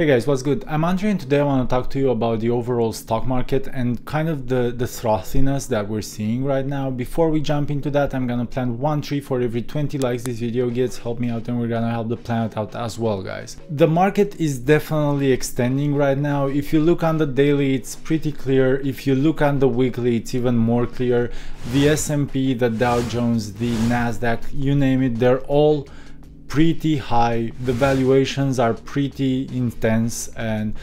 Hey guys, what's good? I'm Andre and today I want to talk to you about the overall stock market and kind of the, the frothiness that we're seeing right now. Before we jump into that, I'm gonna plant one tree for every 20 likes this video gets. Help me out and we're gonna help the planet out as well, guys. The market is definitely extending right now. If you look on the daily, it's pretty clear. If you look on the weekly, it's even more clear. The S&P, the Dow Jones, the Nasdaq, you name it, they're all pretty high. The valuations are pretty intense and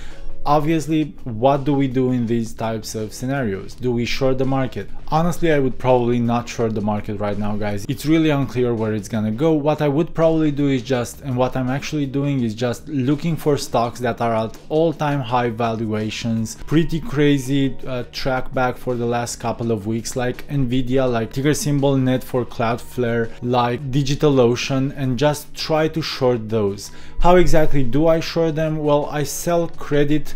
obviously what do we do in these types of scenarios? Do we short the market? Honestly i would probably not short the market right now guys. It's really unclear where it's gonna go. What i would probably do is just and what i'm actually doing is just looking for stocks that are at all-time high valuations pretty crazy uh, track back for the last couple of weeks like nvidia like ticker symbol net for cloudflare like digitalocean and just try to short those. How exactly do i short them? Well i sell credit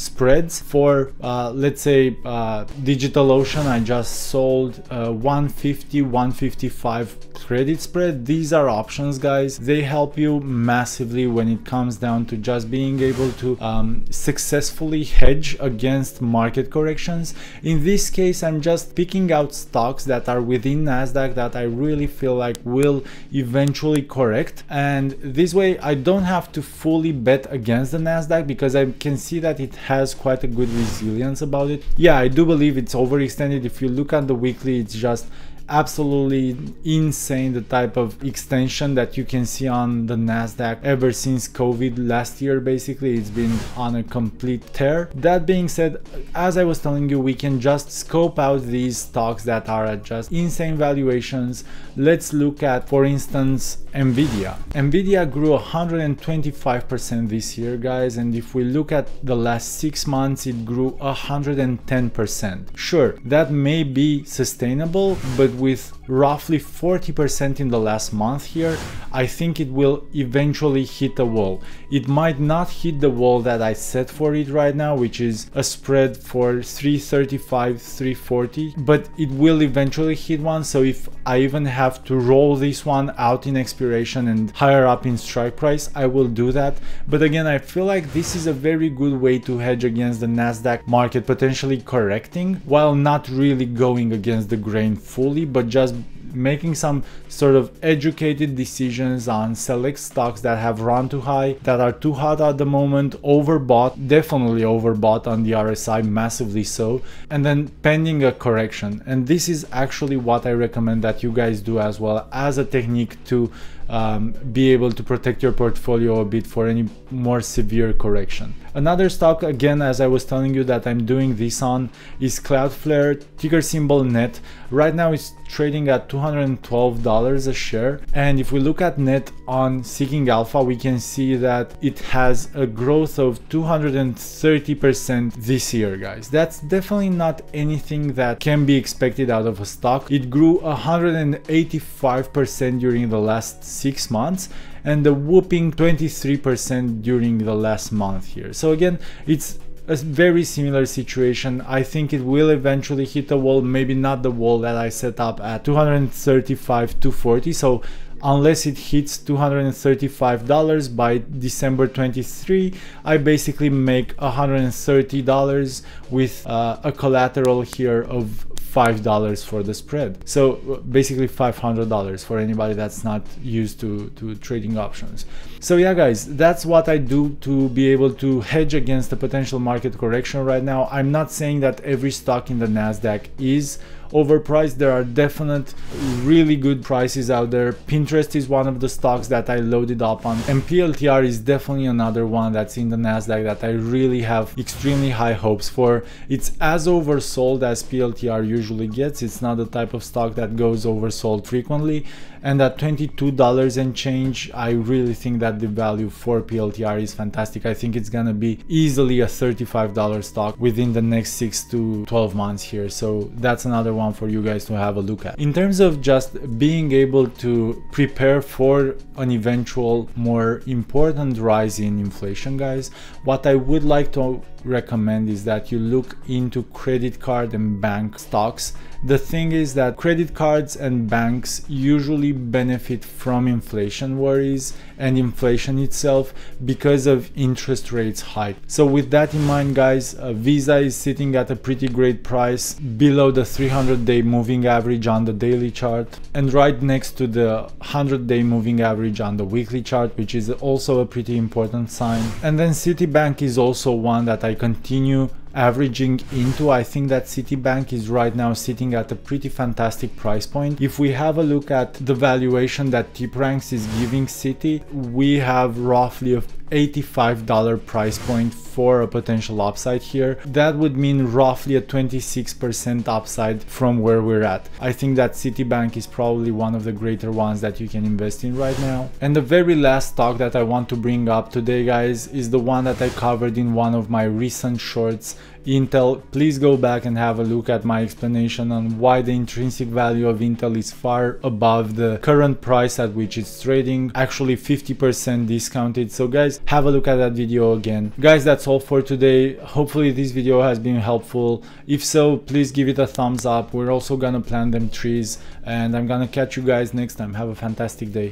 spreads for uh, let's say uh, DigitalOcean I just sold uh, 150 155 credit spread. These are options guys. They help you massively when it comes down to just being able to um, successfully hedge against market corrections. In this case I'm just picking out stocks that are within Nasdaq that I really feel like will eventually correct. And this way I don't have to fully bet against the Nasdaq because I can see that it has quite a good resilience about it. Yeah, I do believe it's overextended. If you look at the weekly, it's just absolutely insane the type of extension that you can see on the Nasdaq ever since COVID last year basically it's been on a complete tear. That being said as I was telling you we can just scope out these stocks that are at just insane valuations. Let's look at for instance Nvidia. Nvidia grew 125% this year guys and if we look at the last six months it grew 110%. Sure that may be sustainable but with roughly 40% in the last month here, I think it will eventually hit a wall. It might not hit the wall that I set for it right now, which is a spread for 335, 340, but it will eventually hit one. So if I even have to roll this one out in expiration and higher up in strike price, I will do that. But again, I feel like this is a very good way to hedge against the Nasdaq market potentially correcting while not really going against the grain fully, but just making some sort of educated decisions on select stocks that have run too high, that are too hot at the moment, overbought, definitely overbought on the RSI, massively so, and then pending a correction. And this is actually what I recommend that you guys do as well as a technique to um, be able to protect your portfolio a bit for any more severe correction. Another stock, again, as I was telling you that I'm doing this on, is Cloudflare, ticker symbol NET. Right now it's trading at $212 a share. And if we look at NET on Seeking Alpha, we can see that it has a growth of 230% this year, guys. That's definitely not anything that can be expected out of a stock. It grew 185% during the last six months and a whooping 23% during the last month here. So again, it's a very similar situation. I think it will eventually hit a wall, maybe not the wall that I set up at 235 240. So unless it hits $235 by December 23 I basically make $130 with uh, a collateral here of $5 for the spread. So basically $500 for anybody that's not used to, to trading options. So yeah guys, that's what I do to be able to hedge against the potential market correction right now. I'm not saying that every stock in the NASDAQ is overpriced. There are definite really good prices out there. Pinterest is one of the stocks that I loaded up on and PLTR is definitely another one that's in the Nasdaq that I really have extremely high hopes for. It's as oversold as PLTR usually gets. It's not the type of stock that goes oversold frequently and at $22 and change I really think that the value for PLTR is fantastic. I think it's gonna be easily a $35 stock within the next 6 to 12 months here so that's another one for you guys to have a look at. In terms of just being able to prepare for an eventual more important rise in inflation guys, what I would like to recommend is that you look into credit card and bank stocks the thing is that credit cards and banks usually benefit from inflation worries and inflation itself because of interest rates hike. So with that in mind guys, uh, Visa is sitting at a pretty great price below the 300 day moving average on the daily chart and right next to the 100 day moving average on the weekly chart which is also a pretty important sign. And then Citibank is also one that I continue averaging into i think that citibank is right now sitting at a pretty fantastic price point. If we have a look at the valuation that tipranks is giving citi we have roughly a $85 price point for a potential upside here. That would mean roughly a 26% upside from where we're at. I think that Citibank is probably one of the greater ones that you can invest in right now. And the very last stock that I want to bring up today guys is the one that I covered in one of my recent shorts Intel, please go back and have a look at my explanation on why the intrinsic value of Intel is far above the current price at which it's trading, actually 50% discounted. So guys, have a look at that video again. Guys, that's all for today. Hopefully this video has been helpful. If so, please give it a thumbs up. We're also gonna plant them trees and I'm gonna catch you guys next time. Have a fantastic day.